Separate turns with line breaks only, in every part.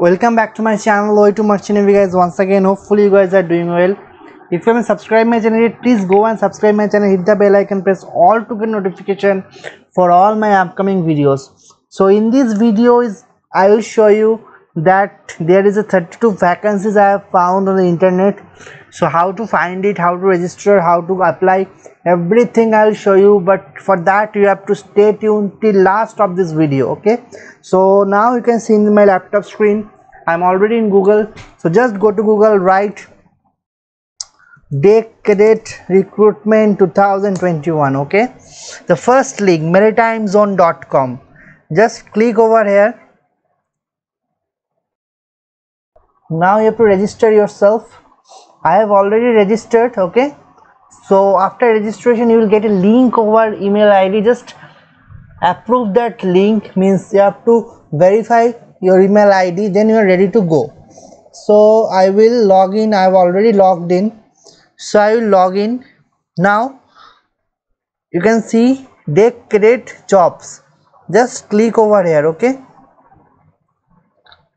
welcome back to my channel way to merchant Navy guys. Once again hopefully you guys are doing well. If you haven't subscribed my channel please go and subscribe my channel. Hit the bell icon. Press all to get notification for all my upcoming videos. So in this video is i will show you that there is a 32 vacancies i have found on the internet so how to find it how to register how to apply everything i'll show you but for that you have to stay tuned till last of this video okay? So now you can see in my laptop screen i'm already in google. So just go to google write deck cadet recruitment 2021 okay? The first link maritimezone.com. Just click over here. Now you have to register yourself i have already registered okay? So after registration you will get a link over email id just approve that link means you have to verify your email id then you are ready to go. So i will log in. I have already logged in. So i will log in. Now you can see they create jobs. Just click over here okay?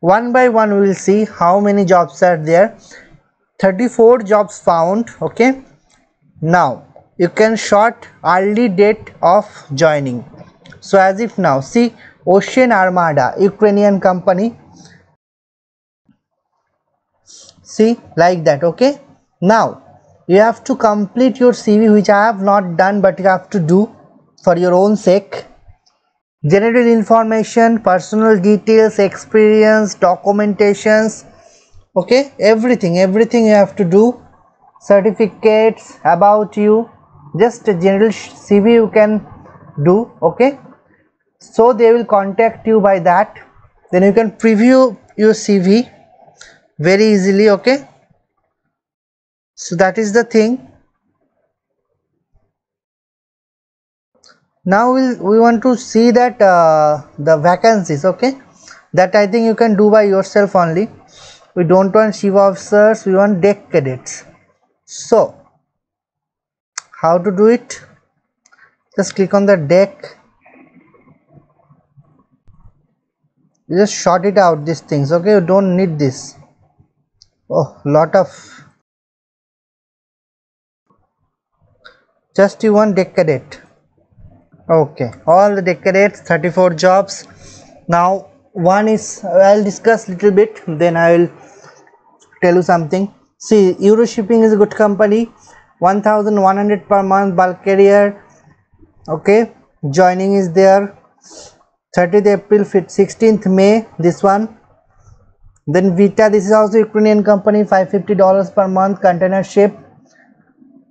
One by one we will see how many jobs are there 34 jobs found okay? Now you can short early date of joining. So as if now see ocean armada ukrainian company. See like that okay? Now you have to complete your cv which i have not done but you have to do for your own sake. General information personal details experience documentations okay? Everything everything you have to do. Certificates about you. Just a general cv you can do okay? So they will contact you by that. Then you can preview your cv very easily okay? So that is the thing. Now we'll, we want to see that uh, the vacancies okay? That i think you can do by yourself only we don't want chief officers we want deck cadets. So how to do it? Just click on the deck. You just short it out these things okay? You don't need this. Oh lot of. Just you want deck cadet. Okay all the deck cadets 34 jobs. Now one is i'll discuss little bit then i will tell you something. See euro shipping is a good company. 1100 per month bulk carrier. Okay joining is there. 30th april 16th may this one. Then vita this is also ukrainian company 550 dollars per month container ship.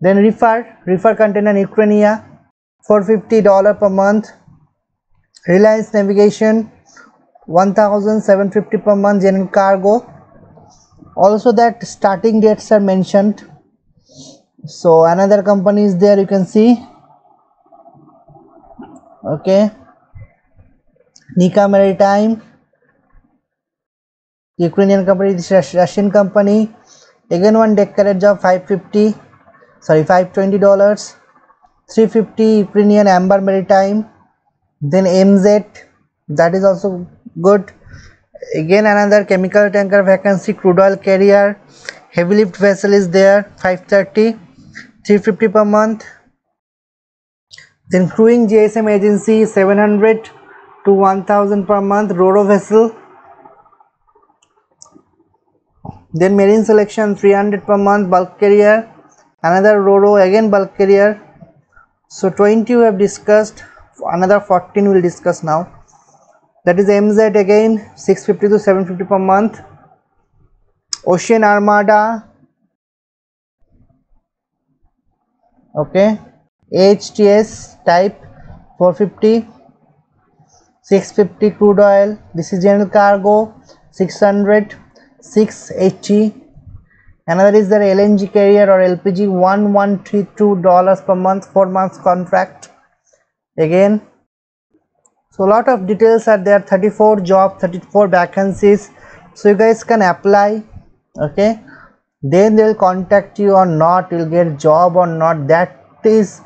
Then reefer reefer container ukraine 450 dollar per month. Reliance navigation 1750 per month general cargo also that starting dates are mentioned. So another company is there you can see. Okay. Nika maritime. Ukrainian company this russian company. Again one deck cadet job 550 sorry 520 dollars. 350 ukrainian amber maritime. Then mz that is also good again another chemical tanker vacancy crude oil carrier heavy lift vessel is there 530 350 per month. Then crewing gsm agency 700 to 1000 per month roro vessel. Then marine selection 300 per month bulk carrier. Another roro again bulk carrier. So 20 we have discussed another 14 we'll discuss now that is mz again 650 to 750 per month. Ocean armada. Okay. Hts type 450 650 crude oil. This is general cargo 600 680 another is the lng carrier or lpg 1132 dollars per month four months contract. Again so a lot of details are there. 34 job 34 vacancies. So you guys can apply okay? Then they'll contact you or not you'll get job or not. That is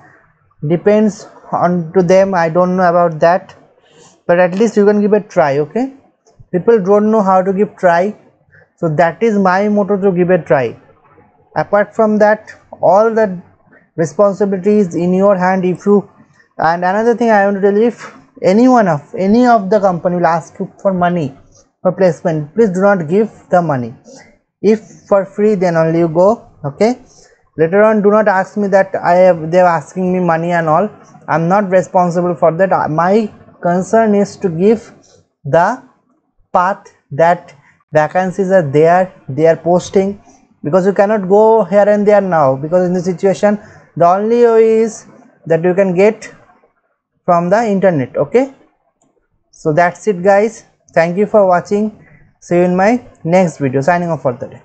depends on to them. I don't know about that. But at least you can give a try okay? People don't know how to give try. So that is my motto to give a try. Apart from that all the responsibilities in your hand. If you and another thing i want to tell you if anyone of any of the company will ask you for money for placement. Please do not give the money. If for free then only you go okay? Later on do not ask me that i have they're asking me money and all. I'm not responsible for that. My concern is to give the path that vacancies are there they are posting. Because you cannot go here and there now because in the situation the only way is that you can get from the internet okay? So that's it guys. Thank you for watching. See you in my next video. Signing off for the day